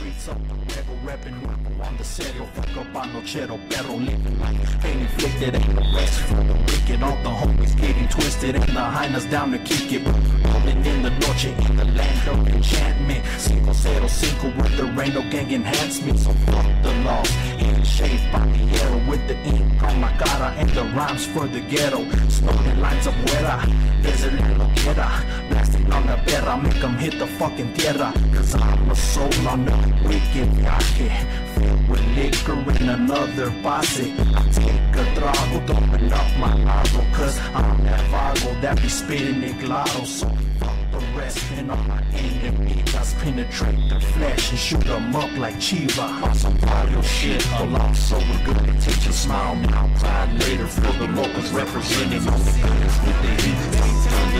streets of the rebel, reppin' on the settle. Fuck up on no cheddar, barrel, living like pain inflicted. Ain't no rest for the wicked. All the homies getting twisted, and the highness down to kick it. Rolling in the noche, in the land of enchantment. Cinco zero cinco with the rain, no gang enhancement. So fuck the laws. In shape by the arrow with the ink on my cara and the rhymes for the ghetto. Snorting lines of fuera, desert and lo on the perra, make 'em hit the fucking tierra. Cause I'm a soul on a wicked viaje. Filled with liquor in another posse. I take a trago, don't up my lado. Cause I'm that vago that be spitting it claro. So fuck the rest and all my enemies. Penetrate the flesh and shoot 'em up like Chiva. On some Mario shit, a lot so we're good teach smile now. Cry later for the locals representing all the with the heat.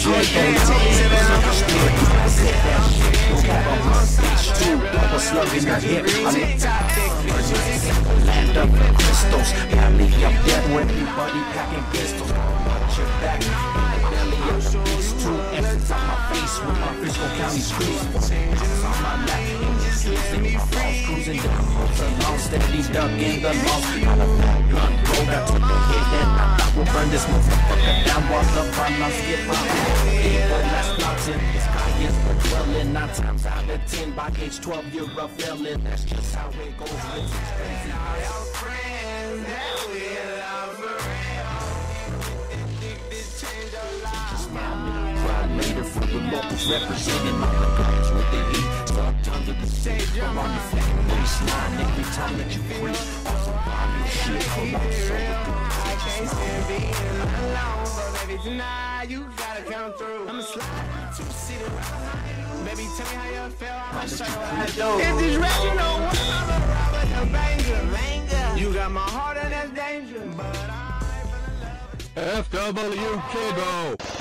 slug in. I'm land of the crystals, of death where everybody packing pistols. Watch your back. Belly of the beast, F's on my face with my Frisco County. Hands balls, cruising down roads along, steady duck in the law. Got a fat rolled out to the head, and I we'll burn this motherfucker down while the violence get my knocks in the sky is dwelling. Nine times out of ten, by age 12, you're a felon. That's just how it goes. It's crazy. Cry later for the locals representing all the guys with the heat. Stuck under the stage, around your fucking waistline every time that you creep. Also, bomb your shit, hold on, so I can't stand being alone, but baby tonight you gotta come through. I'ma slide two seater. Baby, tell me how you feel. I'ma show you how to do. If this rap, you know what? I'm a robber, a banger, banger. You got my heart and that's danger, but I ain't